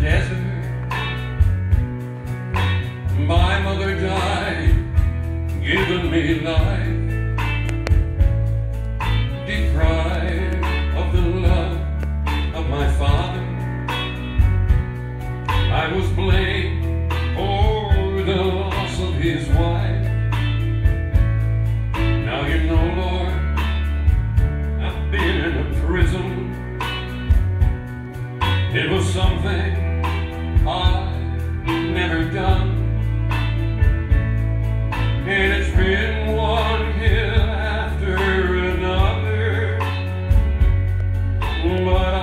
desert. My mother died, giving me life, deprived of the love of my father. I was blamed for the loss of his wife. Now you know, Lord, I've been in a prison. It was something I've never done. And it's been one hill after another. But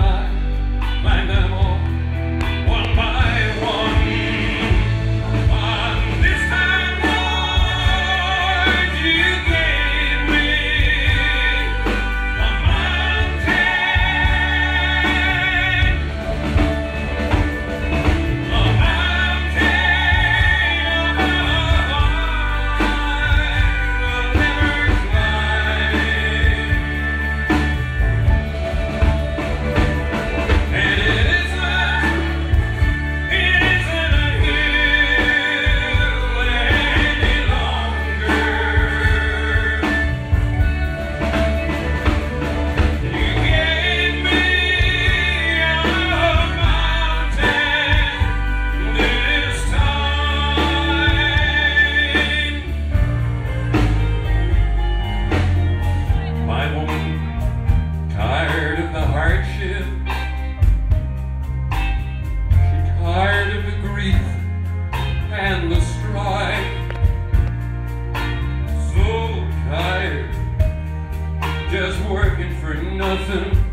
just working for nothing